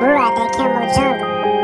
We're at that jungle.